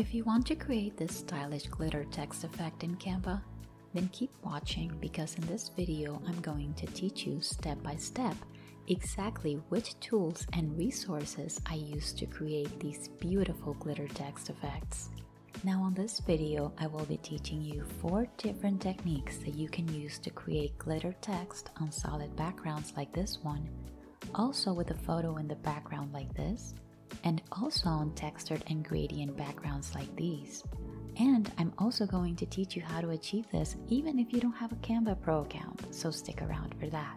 If you want to create this stylish glitter text effect in Canva, then keep watching because in this video I'm going to teach you step by step exactly which tools and resources I use to create these beautiful glitter text effects. Now on this video, I will be teaching you 4 different techniques that you can use to create glitter text on solid backgrounds like this one, also with a photo in the background like this, and also on textured and gradient backgrounds like these. And I'm also going to teach you how to achieve this even if you don't have a Canva Pro account, so stick around for that.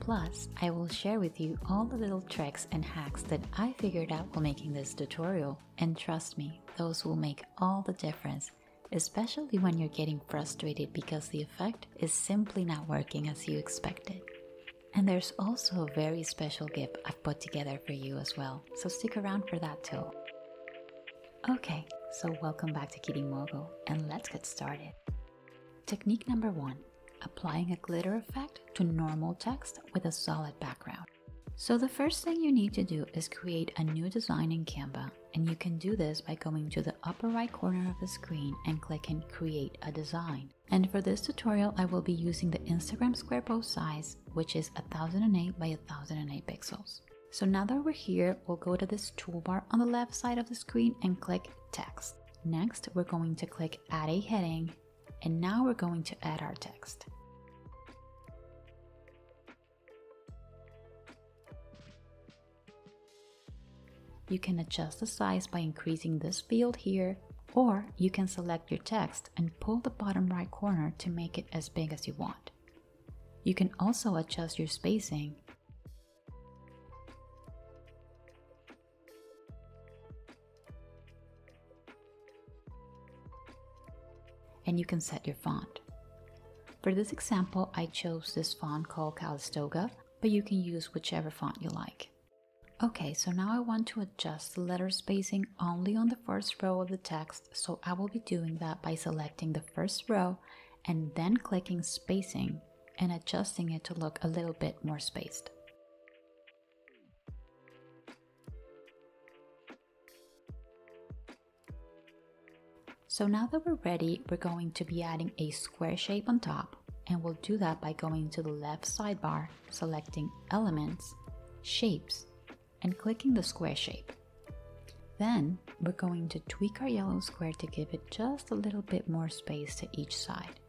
Plus, I will share with you all the little tricks and hacks that I figured out while making this tutorial. And trust me, those will make all the difference, especially when you're getting frustrated because the effect is simply not working as you expected. And there's also a very special gift I've put together for you as well, so stick around for that too. Okay, so welcome back to Kitty Mogul, and let's get started. Technique number one applying a glitter effect to normal text with a solid background. So the first thing you need to do is create a new design in Canva and you can do this by going to the upper right corner of the screen and clicking create a design. And for this tutorial I will be using the Instagram square post size which is 1008 by 1008 pixels. So now that we're here, we'll go to this toolbar on the left side of the screen and click text. Next, we're going to click add a heading and now we're going to add our text. You can adjust the size by increasing this field here, or you can select your text and pull the bottom right corner to make it as big as you want. You can also adjust your spacing and you can set your font. For this example, I chose this font called Calistoga, but you can use whichever font you like. Okay, so now I want to adjust the letter spacing only on the first row of the text, so I will be doing that by selecting the first row and then clicking spacing and adjusting it to look a little bit more spaced. So now that we're ready, we're going to be adding a square shape on top and we'll do that by going to the left sidebar, selecting Elements, Shapes, and clicking the square shape. Then we're going to tweak our yellow square to give it just a little bit more space to each side.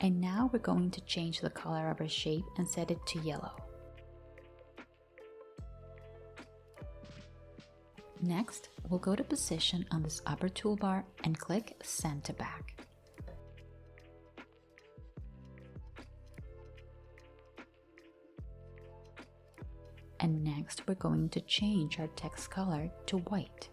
And now we're going to change the color of our shape and set it to yellow. Next, we'll go to position on this upper toolbar and click to back. We're going to change our text color to white.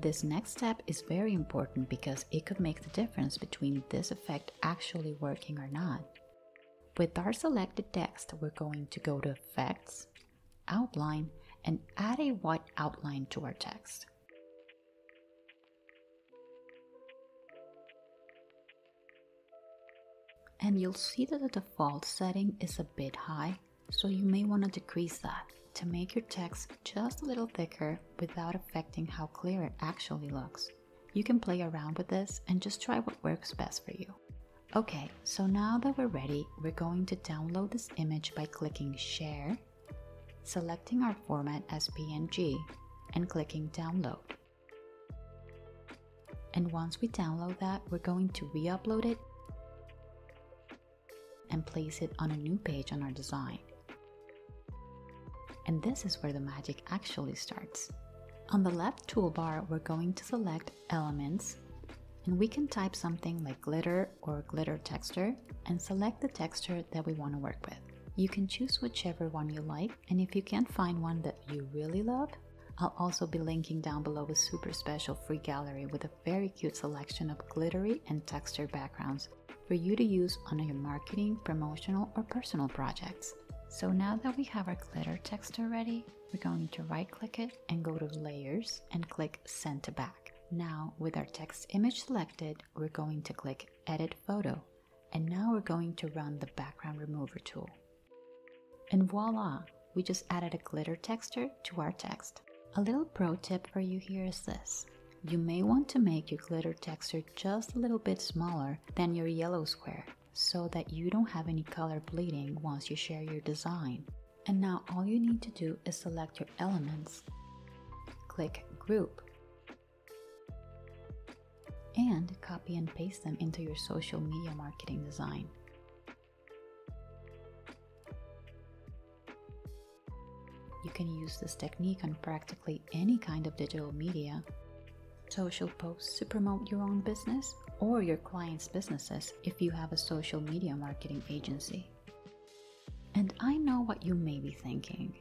This next step is very important because it could make the difference between this effect actually working or not. With our selected text, we're going to go to Effects, Outline, and add a white outline to our text. And you'll see that the default setting is a bit high, so you may want to decrease that to make your text just a little thicker without affecting how clear it actually looks. You can play around with this and just try what works best for you. Okay, so now that we're ready, we're going to download this image by clicking Share, selecting our format as PNG, and clicking Download. And once we download that, we're going to re-upload it and place it on a new page on our design. And this is where the magic actually starts. On the left toolbar, we're going to select Elements and we can type something like glitter or glitter texture and select the texture that we want to work with. You can choose whichever one you like and if you can't find one that you really love, I'll also be linking down below a super special free gallery with a very cute selection of glittery and texture backgrounds for you to use on your marketing, promotional, or personal projects. So now that we have our glitter texture ready, we're going to right click it and go to layers and click send to back. Now, with our text image selected, we're going to click Edit Photo And now we're going to run the background remover tool. And voila, we just added a glitter texture to our text. A little pro tip for you here is this. You may want to make your glitter texture just a little bit smaller than your yellow square so that you don't have any color bleeding once you share your design. And now all you need to do is select your elements, click group, and copy and paste them into your social media marketing design. You can use this technique on practically any kind of digital media social posts to promote your own business or your clients' businesses if you have a social media marketing agency. And I know what you may be thinking.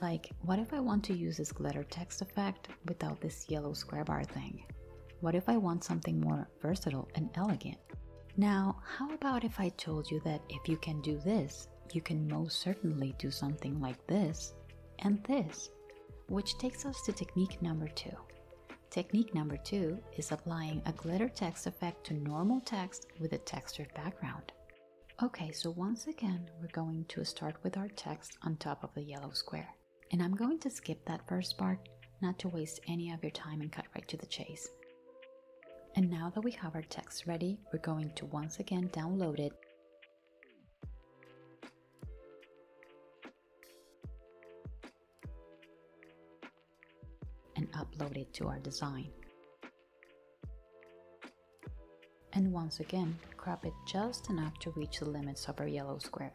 Like, what if I want to use this glitter text effect without this yellow square bar thing? What if I want something more versatile and elegant? Now, how about if I told you that if you can do this, you can most certainly do something like this and this? Which takes us to technique number two Technique number two is applying a glitter text effect to normal text with a textured background. Okay, so once again, we're going to start with our text on top of the yellow square. And I'm going to skip that first part, not to waste any of your time and cut right to the chase. And now that we have our text ready, we're going to once again download it and upload it to our design. And once again, crop it just enough to reach the limits of our yellow square.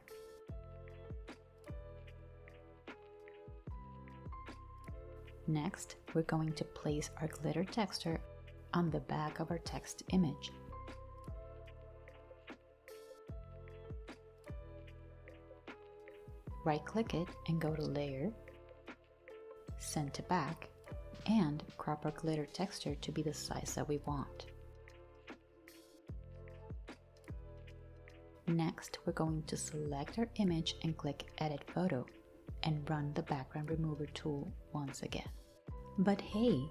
Next, we're going to place our glitter texture on the back of our text image. Right click it and go to Layer, Send to Back, and crop our glitter texture to be the size that we want. Next, we're going to select our image and click Edit Photo and run the background remover tool once again. But hey,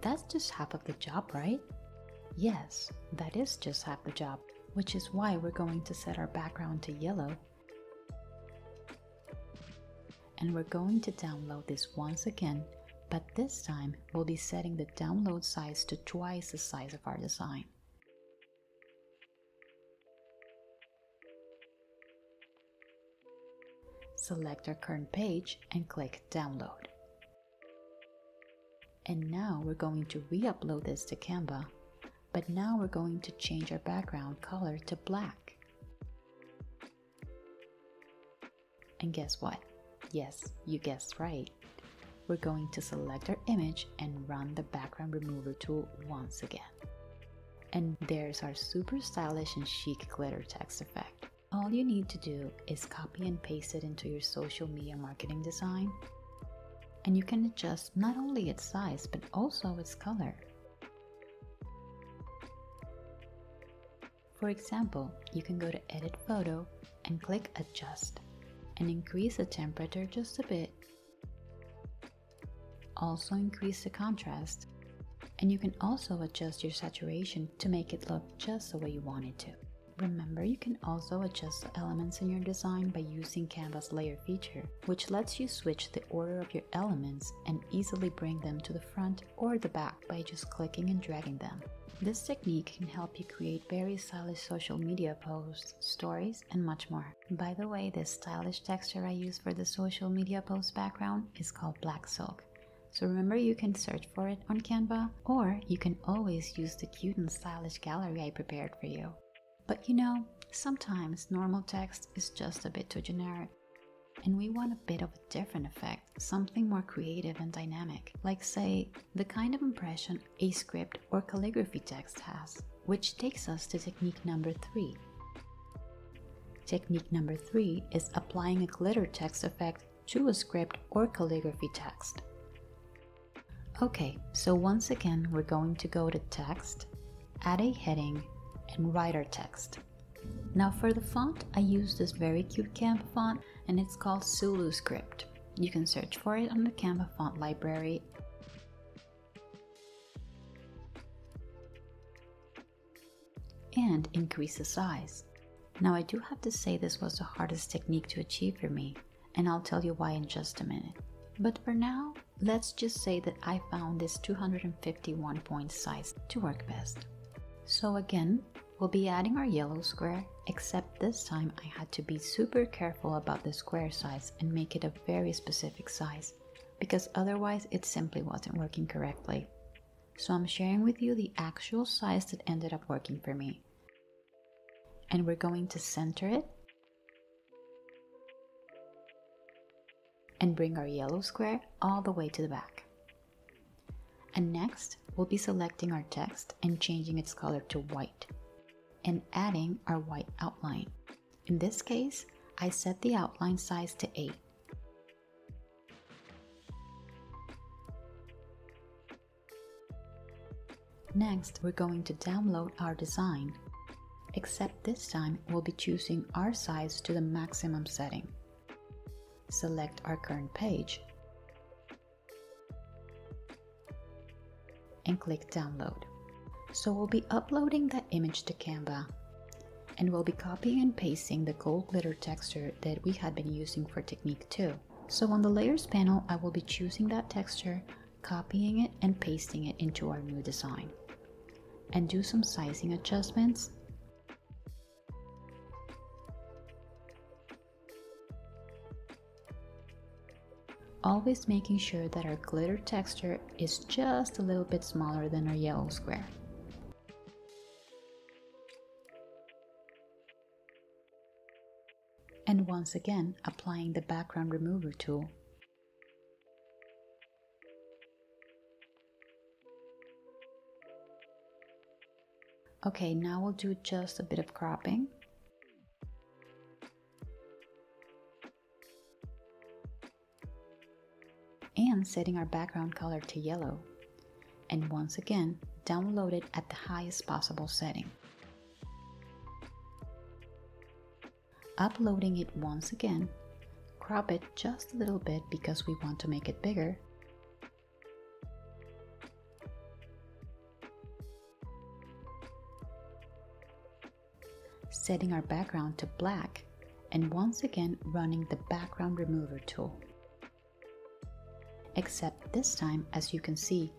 that's just half of the job, right? Yes, that is just half the job, which is why we're going to set our background to yellow. And we're going to download this once again but this time we'll be setting the download size to twice the size of our design. Select our current page and click download. And now we're going to re-upload this to Canva, but now we're going to change our background color to black. And guess what? Yes, you guessed right we're going to select our image and run the background remover tool once again. And there's our super stylish and chic glitter text effect. All you need to do is copy and paste it into your social media marketing design. And you can adjust not only its size, but also its color. For example, you can go to Edit Photo and click Adjust and increase the temperature just a bit also increase the contrast. And you can also adjust your saturation to make it look just the way you want it to. Remember, you can also adjust the elements in your design by using Canva's layer feature, which lets you switch the order of your elements and easily bring them to the front or the back by just clicking and dragging them. This technique can help you create very stylish social media posts, stories, and much more. By the way, this stylish texture I use for the social media post background is called Black Silk. So remember you can search for it on Canva or you can always use the cute and stylish gallery I prepared for you. But you know, sometimes normal text is just a bit too generic. And we want a bit of a different effect, something more creative and dynamic, like say, the kind of impression a script or calligraphy text has, which takes us to technique number three. Technique number three is applying a glitter text effect to a script or calligraphy text. Okay, so once again, we're going to go to text, add a heading, and write our text. Now for the font, I use this very cute Canva font and it's called Zulu Script. You can search for it on the Canva font library. And increase the size. Now I do have to say this was the hardest technique to achieve for me, and I'll tell you why in just a minute. But for now, let's just say that I found this 251 point size to work best. So again, we'll be adding our yellow square, except this time I had to be super careful about the square size and make it a very specific size, because otherwise it simply wasn't working correctly. So I'm sharing with you the actual size that ended up working for me. And we're going to center it and bring our yellow square all the way to the back. And next, we'll be selecting our text and changing its color to white and adding our white outline. In this case, I set the outline size to 8. Next, we're going to download our design, except this time we'll be choosing our size to the maximum setting select our current page and click download. So we'll be uploading that image to Canva and we'll be copying and pasting the gold glitter texture that we had been using for technique 2. So on the layers panel, I will be choosing that texture, copying it and pasting it into our new design. And do some sizing adjustments always making sure that our glitter texture is just a little bit smaller than our yellow square. And once again, applying the background remover tool. Okay, now we'll do just a bit of cropping. Setting our background color to yellow. And once again, download it at the highest possible setting. Uploading it once again, crop it just a little bit because we want to make it bigger. Setting our background to black and once again running the background remover tool except this time, as you can see,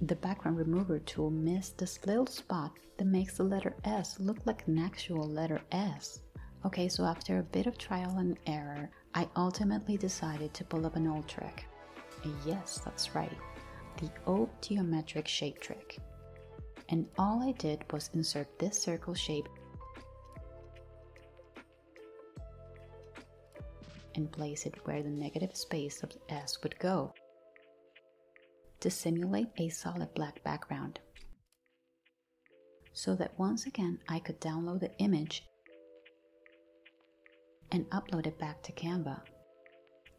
the background remover tool missed this little spot that makes the letter S look like an actual letter S. Okay, so after a bit of trial and error, I ultimately decided to pull up an old trick. Yes, that's right, the old geometric shape trick. And all I did was insert this circle shape and place it where the negative space of S would go to simulate a solid black background. So that once again I could download the image and upload it back to Canva.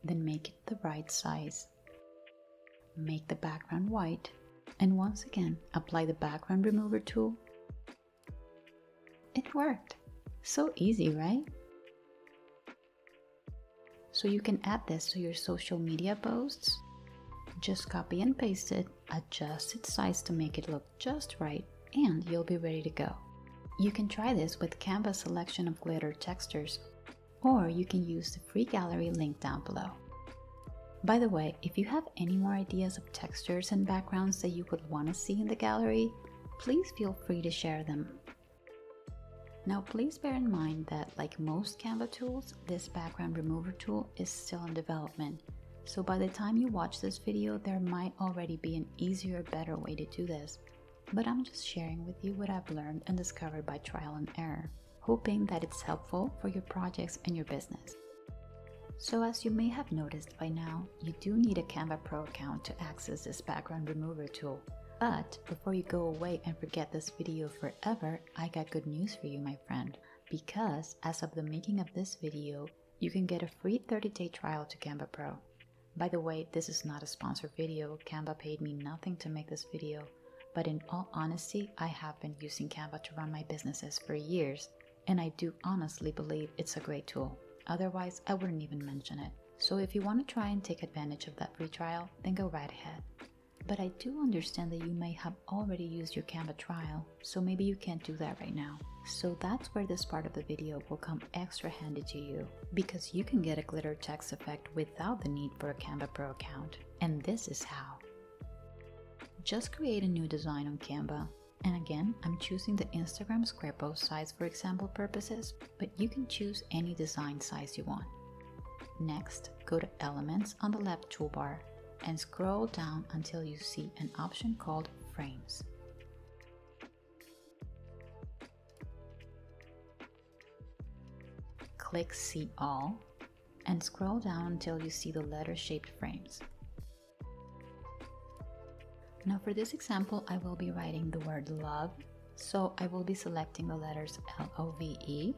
Then make it the right size. Make the background white and once again apply the background remover tool. It worked. So easy, right? So you can add this to your social media posts just copy and paste it, adjust its size to make it look just right, and you'll be ready to go. You can try this with Canva's selection of glitter textures, or you can use the free gallery link down below. By the way, if you have any more ideas of textures and backgrounds that you would want to see in the gallery, please feel free to share them. Now please bear in mind that like most Canva tools, this background remover tool is still in development so by the time you watch this video, there might already be an easier, better way to do this. But I'm just sharing with you what I've learned and discovered by trial and error, hoping that it's helpful for your projects and your business. So as you may have noticed by now, you do need a Canva Pro account to access this background remover tool. But before you go away and forget this video forever, I got good news for you, my friend. Because as of the making of this video, you can get a free 30-day trial to Canva Pro. By the way, this is not a sponsored video. Canva paid me nothing to make this video. But in all honesty, I have been using Canva to run my businesses for years, and I do honestly believe it's a great tool. Otherwise, I wouldn't even mention it. So if you want to try and take advantage of that free trial, then go right ahead. But I do understand that you may have already used your Canva trial, so maybe you can't do that right now. So that's where this part of the video will come extra handy to you, because you can get a glitter text effect without the need for a Canva Pro account. And this is how. Just create a new design on Canva. And again, I'm choosing the Instagram square post size for example purposes, but you can choose any design size you want. Next, go to Elements on the left toolbar and scroll down until you see an option called Frames. Click See All and scroll down until you see the letter-shaped frames. Now for this example, I will be writing the word love, so I will be selecting the letters L-O-V-E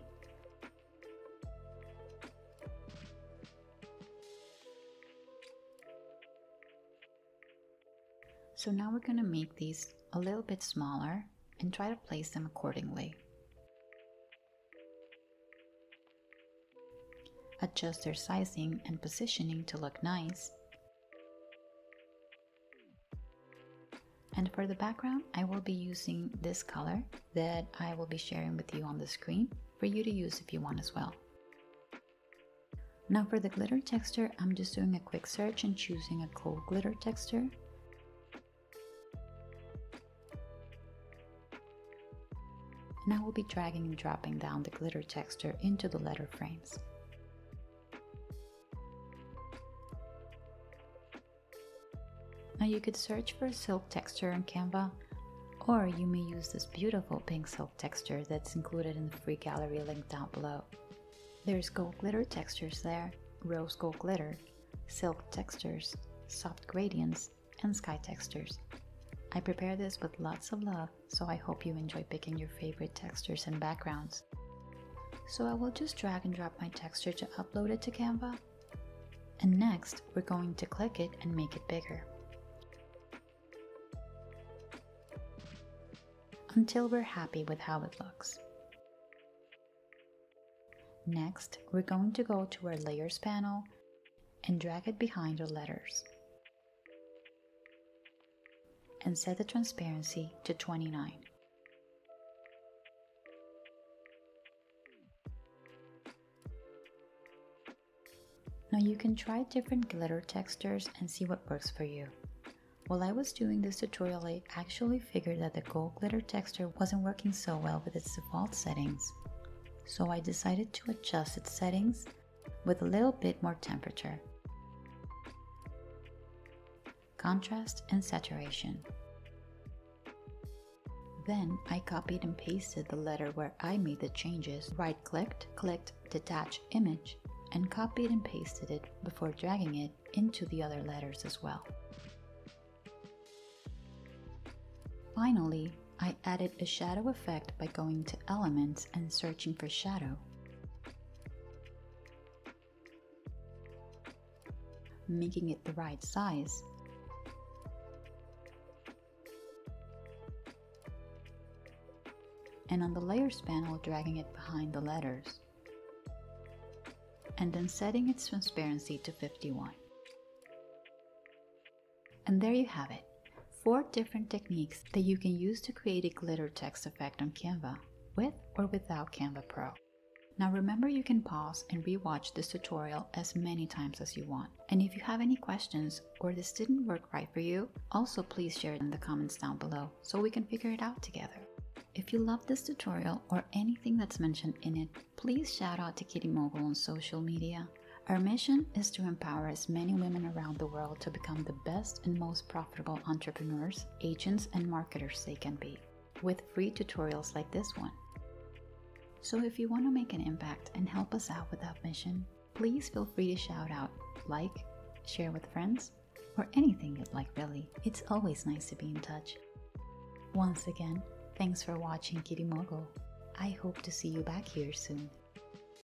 So now we're going to make these a little bit smaller and try to place them accordingly. Adjust their sizing and positioning to look nice. And for the background, I will be using this color that I will be sharing with you on the screen for you to use if you want as well. Now for the glitter texture, I'm just doing a quick search and choosing a cool glitter texture Now we'll be dragging and dropping down the glitter texture into the letter frames. Now you could search for silk texture in Canva, or you may use this beautiful pink silk texture that's included in the free gallery link down below. There's gold glitter textures there, rose gold glitter, silk textures, soft gradients, and sky textures. I prepare this with lots of love, so I hope you enjoy picking your favorite textures and backgrounds. So I will just drag and drop my texture to upload it to Canva. And next, we're going to click it and make it bigger. Until we're happy with how it looks. Next, we're going to go to our Layers panel and drag it behind the letters and set the transparency to 29. Now you can try different glitter textures and see what works for you. While I was doing this tutorial, I actually figured that the gold glitter texture wasn't working so well with its default settings. So I decided to adjust its settings with a little bit more temperature contrast and saturation. Then I copied and pasted the letter where I made the changes, right clicked, clicked detach image, and copied and pasted it before dragging it into the other letters as well. Finally, I added a shadow effect by going to Elements and searching for Shadow. Making it the right size and on the layers panel dragging it behind the letters and then setting its transparency to 51. And there you have it, four different techniques that you can use to create a glitter text effect on Canva, with or without Canva Pro. Now remember you can pause and rewatch this tutorial as many times as you want. And if you have any questions or this didn't work right for you, also please share it in the comments down below so we can figure it out together. If you love this tutorial or anything that's mentioned in it, please shout out to Kitty Mogul on social media. Our mission is to empower as many women around the world to become the best and most profitable entrepreneurs, agents, and marketers they can be, with free tutorials like this one. So if you want to make an impact and help us out with that mission, please feel free to shout out, like, share with friends, or anything you'd like really. It's always nice to be in touch. Once again, Thanks for watching Kitty Mogul. I hope to see you back here soon.